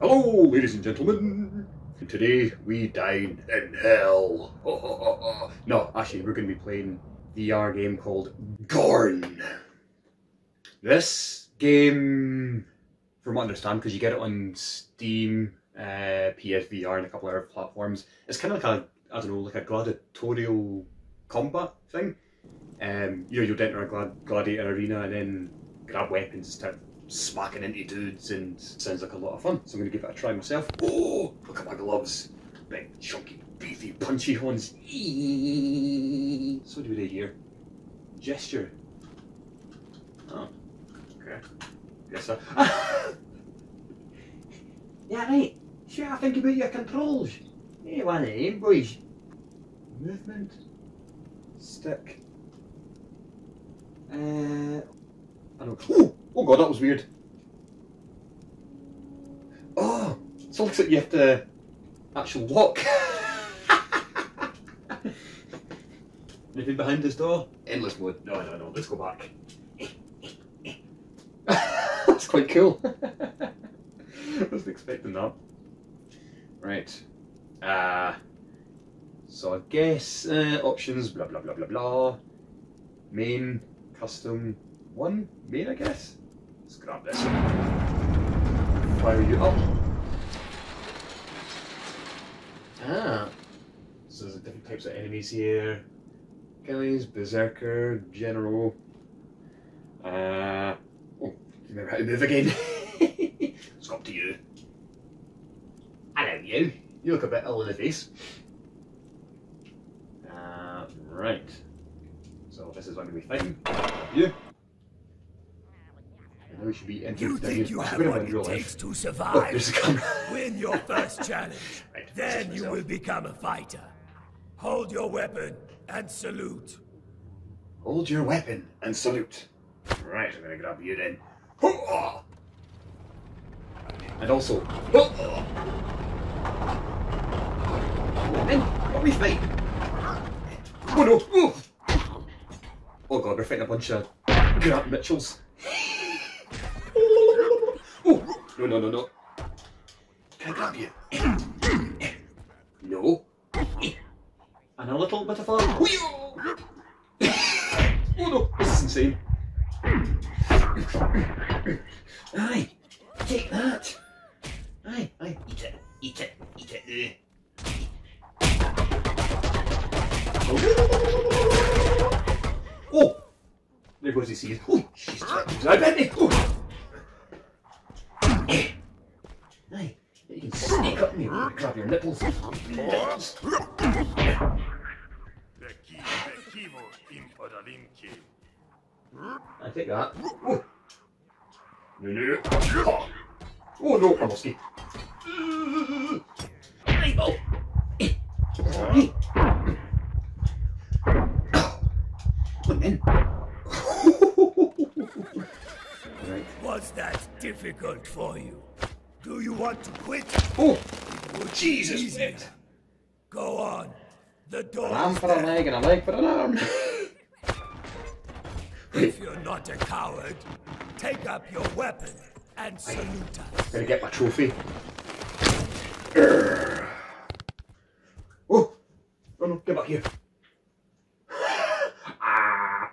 Hello, ladies and gentlemen. Today we dine in hell. no, actually, we're going to be playing VR game called Gorn. This game, from what I understand, because you get it on Steam, uh, PSVR, and a couple other platforms, it's kind of like a, I don't know, like a gladiatorial combat thing. Um, you know, you'll enter a glad- gladiator arena and then grab weapons and start smacking into dudes, and sounds like a lot of fun. So I'm going to give it a try myself. Oh, look at my gloves. Big, chunky, beefy, punchy ones. Eeeeee. So do they here. Gesture. Oh, okay. Yes, sir. yeah, right. Sure, I think about your controls. Yeah, one of them, boys. Movement. Stick. Uh, I don't. Oh, oh god, that was weird. Oh, so it looks like you have to actually walk. Anything behind this door? Endless mode. No, no, no. Let's go back. That's quite cool. I wasn't expecting that. Right. Uh, so I guess uh, options. Blah blah blah blah blah. Main, custom, one main, I guess. Let's grab this. Fire you up. Ah. So there's different types of enemies here. Guys, Berserker, General. Uh, oh, remember how to move again. it's up to you. Hello, you. You look a bit ill in the face. Uh, right. So this is what I'm going to be fighting. You. We should be entering You think you have what it takes to Oh, survive? Win your first challenge. Right, Then you will become a fighter. Hold your weapon and salute. Hold your weapon and salute. Right, I'm gonna grab you then. And also, hoo-ah! then, what are we fighting? Oh no! Oh, oh god, we're fighting a bunch of Grant Mitchells. oh, no, no, no, no. Can I grab you? no. And a little bit of a. Whee-oh! Oh no, this is insane. Aye, take that. Aye, aye, eat it, eat it, eat it. Oh, oh. there goes his seed. Oh, she's ah. threatening. I bet me. Oh. Aye, you can sneak up me and grab your nipples. I take that. Oh. No, no. Oh, oh no, I'm musky. Eyeball. Come in. right. Was that difficult for you? Do you want to quit? Oh, Jesus, Go on. The door An arm for a there. leg and a leg for an arm. If you're not a coward, take up your weapon and salute us. Gonna get my trophy. Oh, oh no, get back here. ah.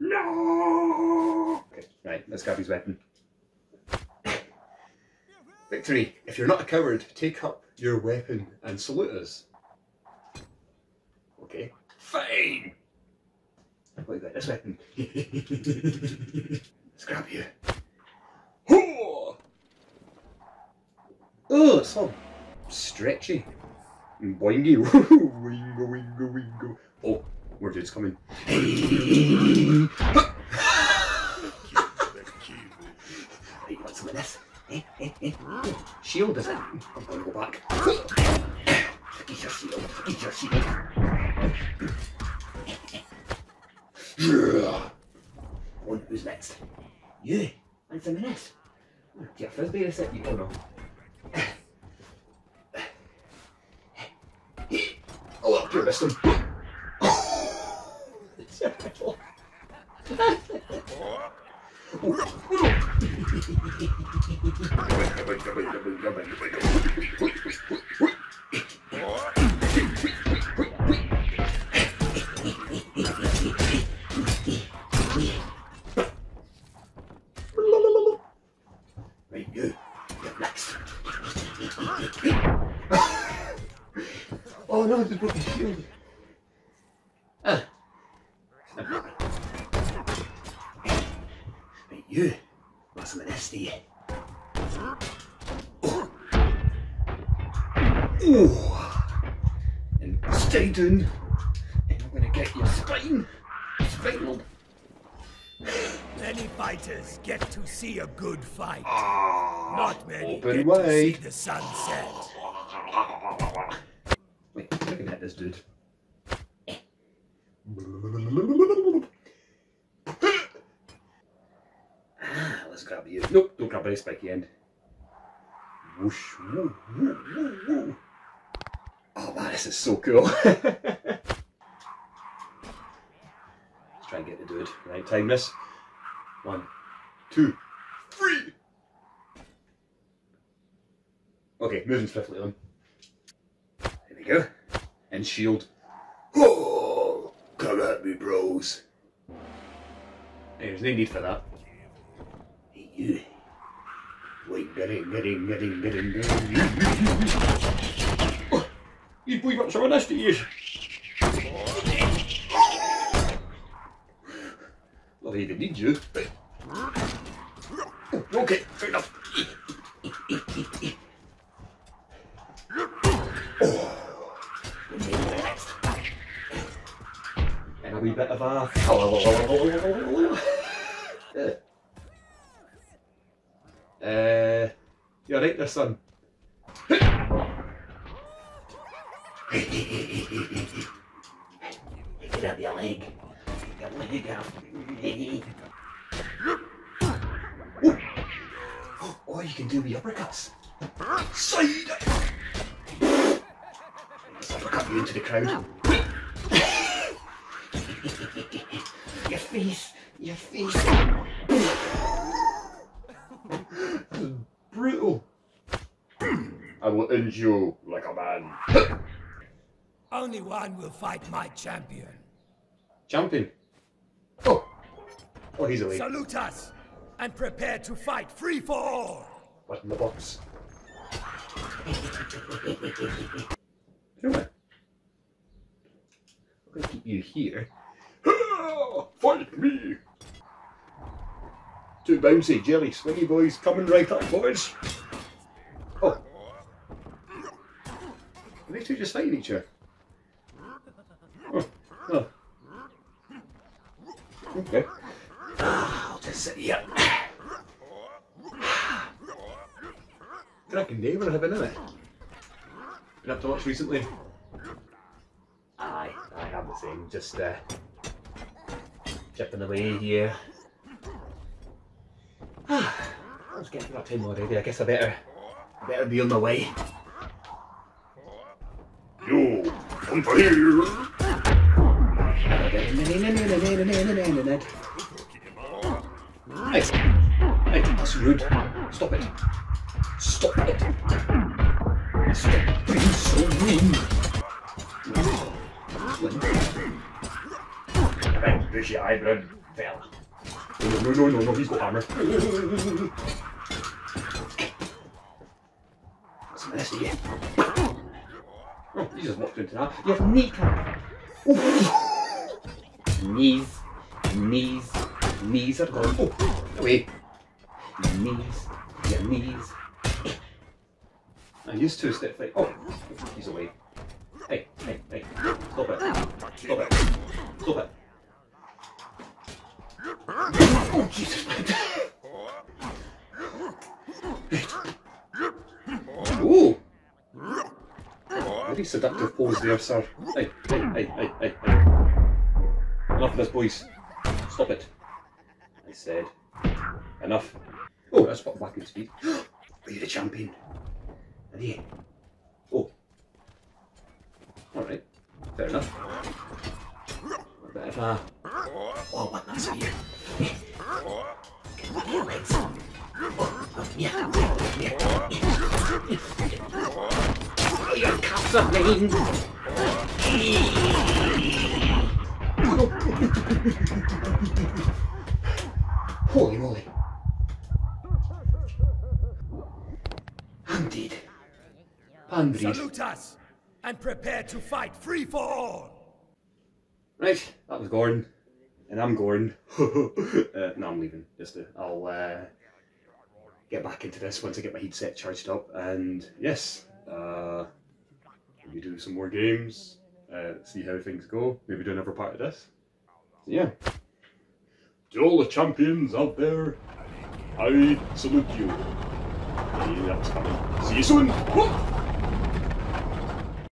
No. Okay, right, let's weapon. Victory. If you're not a coward, take up your weapon and salute us. Okay. Fine. What about this weapon? let's grab you. Oh, it's all stretchy and boingy. wingo, wingo, wingo. Oh, more dudes coming. Right, you want some of this? Eh, eh, eh. Shield, is it? I'm gonna go back. Your shield. Your shield. On, who's next? You. And some this. Oh, you have frisbee something? You don't know. Oh, look, you missed oh no, I just broke shield. Ah. Right, you. Some of this? Oh. Ooh. And stay down. And I'm gonna get your spine. Spinal. Many fighters get to see a good fight. Ah. Not many get way. to see the sunset. Wait, can hit this dude. Ah, let's grab you. Nope, don't spiky end. Whoosh. Oh man, this is so cool. Let's try and get the dude. Right, time this. One, two, three. Okay, moving swiftly on. There we go. And shield. Oh, come at me, bros. There's no need for that. Hey, you. Get in. Oh, you boy got some of this to use. Well, he didn't need you. But... Oh, okay, fair enough. and a wee bit of son. Get up your leg. Get Your leg out. Oh. oh, you can do the uppercuts. Side. Uppercut you into the crowd. your face, your face. I will end you like a man. Only one will fight my champion. Champion. Oh. Oh, he's away. Salute us and prepare to fight free for all. What's in the box? I'm gonna keep you here. Fight me! Two bouncy jelly swingy boys coming right up, boys. Are they two just fighting each other? Oh. oh. Okay. I'll just sit here. Cracking day we're having, isn't it? Been up to much recently? Aye, I have the same. Just uh, chipping away here. I was getting to that time already. I guess I better, better be on my way. Nice. Hey, that's rude. Stop it. Stop it. Stop being so rude. Right, there's your eyebrow fella. No, no, no, no, no, he's got armor. What's the here? Oh, he just walked into that. You have kneecap. Oh. Knees, knees, knees are gone. Oh, away. Knees, your knees. I used to step like, oh, he's away. Hey, hey, hey, stop it. Stop it. Stop it. Oh, Jesus. Ooh. Very seductive pose there, sir. Hey, hey, hey, hey, hey, hey. Enough of this, boys. Stop it. I said. Enough. Oh, that's what back in speed. Are you the champion? Are you? Oh. Alright. Fair enough. A bit of a... Oh, what that's here. Get back your legs. Oh, Yeah. Oh, your cups are mine. Holy moly. I'm. Pandries. Salute us and prepare to fight free for all. Right, that was Gordon. And I'm Gordon. uh, no, I'm leaving. Just to, I'll uh, get back into this once I get my headset charged up. And yes, uh, maybe do some more games, uh, see how things go. Maybe do another part of this. So, yeah. To all the champions out there, I salute you. Yeah, that's coming. See you soon. Whoop!